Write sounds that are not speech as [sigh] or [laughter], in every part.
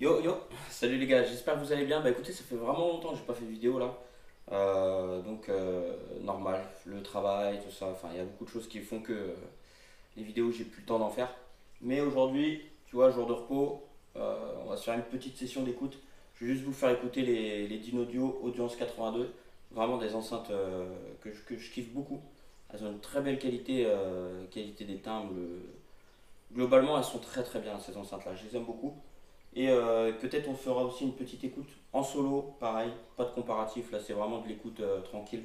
Yo yo, salut les gars, j'espère que vous allez bien. Bah écoutez, ça fait vraiment longtemps que j'ai pas fait de vidéo là. Euh, donc euh, normal, le travail, tout ça, enfin il y a beaucoup de choses qui font que euh, les vidéos j'ai plus le temps d'en faire. Mais aujourd'hui, tu vois, jour de repos, on va se faire une petite session d'écoute. Je vais juste vous faire écouter les, les Audio Audience 82. Vraiment des enceintes que, je, que, je, kiffe beaucoup. Elles ont une très belle qualité, qualité des timbres. Globalement, elles sont très très bien ces enceintes là, je les aime beaucoup. Et euh, peut-être on fera aussi une petite écoute en solo, pareil, pas de comparatif, là c'est vraiment de l'écoute euh, tranquille.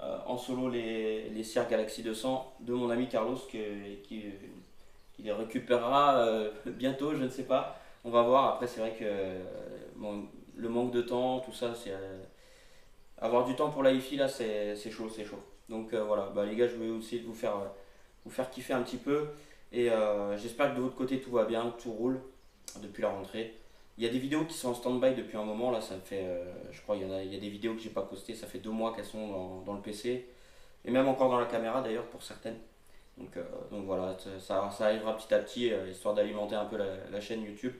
Euh, en solo, les, les Galaxy 200 de mon ami Carlos qui, les récupérera [laughs] bientôt, je ne sais pas. On va voir. Après, c'est vrai que le manque de temps, tout ça, c'est. avoir du temps pour la hi là, c'est chaud, c'est chaud. Donc voilà, bah, les gars, je vais aussi vous faire, vous faire kiffer un petit peu. Et j'espère que de votre côté, tout va bien, tout roule depuis la rentrée. Il y a des vidéos qui sont en stand-by depuis un moment, là ça fait, euh, je crois il y, a, des vidéos que j'ai pas postées, ça fait deux mois qu'elles sont dans, le PC, et même encore dans la caméra d'ailleurs pour certaines. Donc, euh, donc voilà, ça, ça, arrivera petit à petit, euh, histoire d'alimenter un peu la, chaîne YouTube.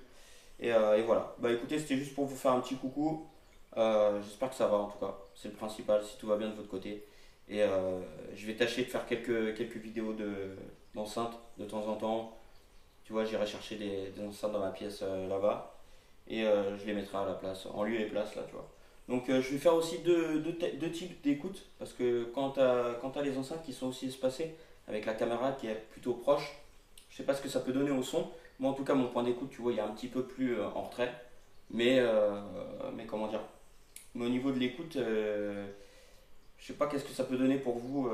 Et, et, voilà, bah écoutez, c'était juste pour vous faire un petit coucou, j'espère que ça va en tout cas, c'est le principal, si tout va bien de votre côté. Et je vais tâcher de faire quelques, quelques vidéos d'enceinte de, de temps en temps, tu vois, j'irai chercher des, enceintes dans ma pièce euh, là-bas et euh, je les mettrai à la place, en lieu et place là, tu vois. Donc euh, je vais faire aussi deux, deux, types d'écoute parce que quand tu as, les enceintes qui sont aussi espacées avec la caméra qui est plutôt proche, je sais pas ce que ça peut donner au son. Moi en tout cas mon point d'écoute, tu vois, il est un petit peu plus en retrait. Mais, mais comment dire? Mais au niveau de l'écoute, je sais pas qu'est-ce que ça peut donner pour vous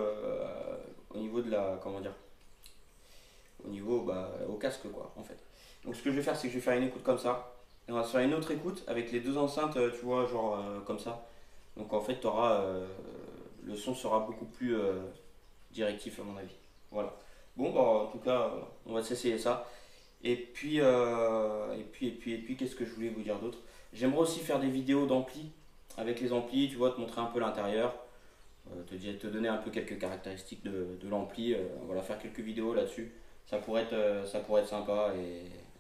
au niveau de la comment dire? Au niveau bah, au casque quoi en fait. Donc ce que je vais faire c'est que je vais faire une écoute comme ça et on va se faire une autre écoute avec les deux enceintes euh, tu vois genre euh, comme ça. Donc en fait auras, euh, le son sera beaucoup plus directif à mon avis. Voilà. Bon bah en tout cas on va s'essayer ça. Et puis, et puis, et puis, et puis, qu'est-ce que je voulais vous dire d'autre? J'aimerais aussi faire des vidéos d'ampli, avec les amplis, tu vois, te montrer un peu l'intérieur, te, te donner un peu quelques caractéristiques de, de l'ampli, voilà, faire quelques vidéos là-dessus ça pourrait être, euh, ça pourrait être sympa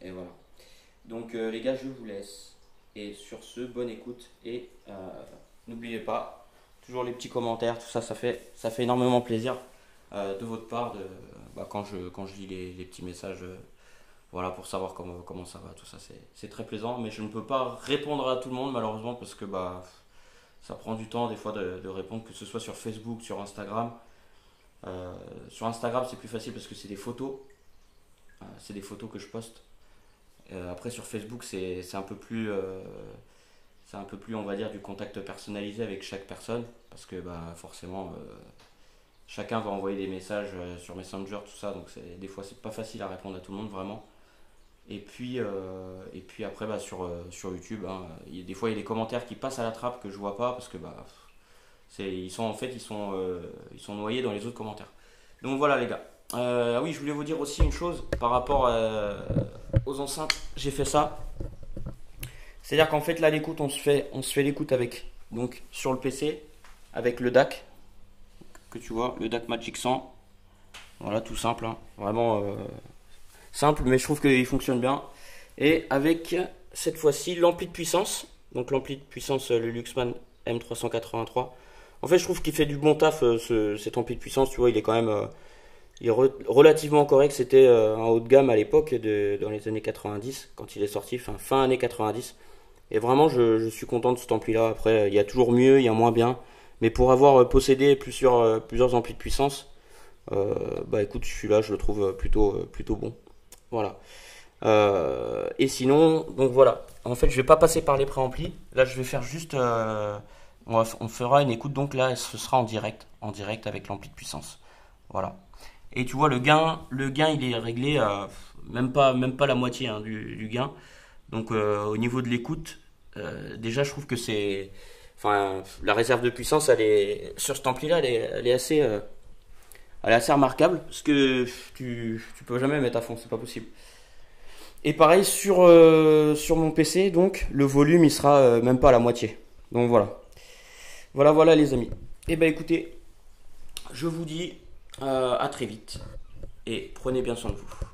et, voilà. Donc euh, les gars, je vous laisse. Et sur ce, bonne écoute et euh, n'oubliez pas, toujours les petits commentaires, tout ça, ça fait, ça fait énormément plaisir de votre part de, bah, quand, je, quand je lis les, petits messages voilà, pour savoir comment, comment ça va, tout ça, c'est très plaisant. Mais je ne peux pas répondre à tout le monde malheureusement parce que bah, ça prend du temps des fois de, de répondre, que ce soit sur Facebook, sur Instagram. sur Instagram, c'est plus facile parce que c'est des photos. Euh, c'est des photos que je poste. Euh, après sur Facebook c'est un peu plus euh, c'est un peu plus on va dire du contact personnalisé avec chaque personne. Parce que bah forcément chacun va envoyer des messages sur Messenger tout ça. Donc des fois c'est pas facile à répondre à tout le monde vraiment. Et puis et puis après bah, sur, sur YouTube hein, des fois il y a des commentaires qui passent à la trappe que je vois pas parce que bah ils sont en fait ils sont ils sont noyés dans les autres commentaires. Donc voilà les gars euh, oui, je voulais vous dire aussi une chose par rapport euh, aux enceintes. J'ai fait ça. C'est-à-dire qu'en fait, là, l'écoute, on se fait, fait l'écoute avec, donc, sur le PC, avec le DAC, que tu vois, le DAC Magic 100. Voilà, tout simple, hein. vraiment euh, simple, mais je trouve qu'il fonctionne bien. Et avec, cette fois-ci, l'ampli de puissance, donc l'ampli de puissance, le Luxman M383. En fait, je trouve qu'il fait du bon taf, cet ampli de puissance, tu vois, il est quand même il est relativement correct. C'était euh, un haut de gamme à l'époque, dans les années 90, quand il est sorti, fin, années 90. Et vraiment, je, suis content de cet ampli-là. Après, il y a toujours mieux, il y a moins bien. Mais pour avoir euh, possédé plusieurs, euh, plusieurs amplis de puissance, bah écoute, celui-là, je le trouve plutôt, plutôt bon. Voilà. et sinon, donc voilà. En fait, je vais pas passer par les préamplis. Là, je vais faire juste. on, on, fera une écoute. Donc là, ce sera en direct, en direct avec l'ampli de puissance. Voilà. Et tu vois, le gain, le gain il est réglé à même pas, même pas la moitié hein, du, gain. Donc euh, au niveau de l'écoute, euh, déjà je trouve que c'est. Enfin, la réserve de puissance, elle est, sur cet ampli là, elle est, assez. Euh, elle est assez remarquable parce que tu, tu peux jamais mettre à fond, c'est pas possible. Et pareil sur, sur mon PC, donc le volume il sera même pas à la moitié. Donc voilà. Voilà, voilà les amis. Et eh ben écoutez, je vous dis à très vite et prenez bien soin de vous.